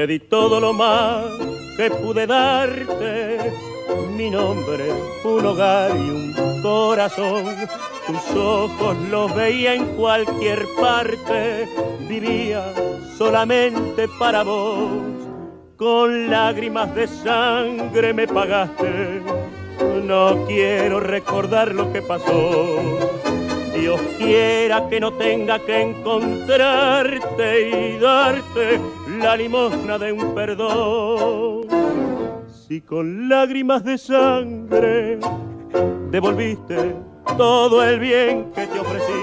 te di todo lo más que pude darte, mi nombre, un hogar y un corazón. Tus ojos los veía en cualquier parte, vivía solamente para vos. Con lágrimas de sangre me pagaste, no quiero recordar lo que pasó. Dios quiera que no tenga que encontrarte y darte la limosna de un perdón. Si con lágrimas de sangre devolviste todo el bien que te ofrecí,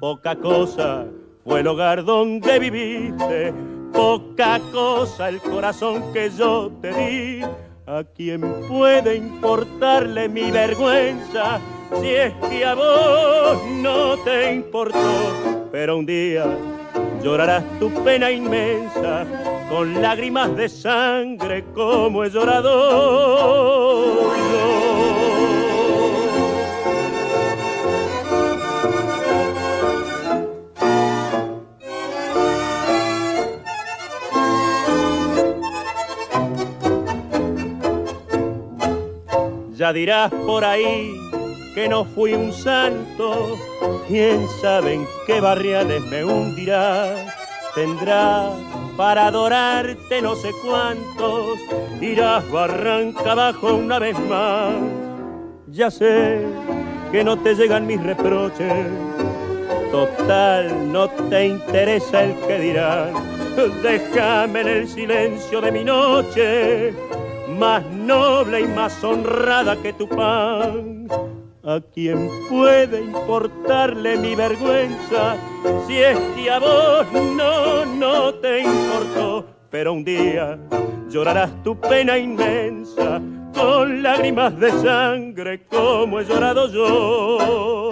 poca cosa fue el hogar donde viviste, poca cosa el corazón que yo te di. ¿A quién puede importarle mi vergüenza si es que a vos no te importó? Pero un día llorarás tu pena inmensa con lágrimas de sangre como he llorado Ya dirás por ahí que no fui un santo, quién sabe en qué barriales me hundirá. Tendrá para adorarte no sé cuántos, irás barranca abajo una vez más. Ya sé que no te llegan mis reproches, total no te interesa el que dirán. Déjame en el silencio de mi noche, más noble y más honrada que tu pan ¿A quién puede importarle mi vergüenza si es que a vos no, no te importó? Pero un día llorarás tu pena inmensa con lágrimas de sangre como he llorado yo.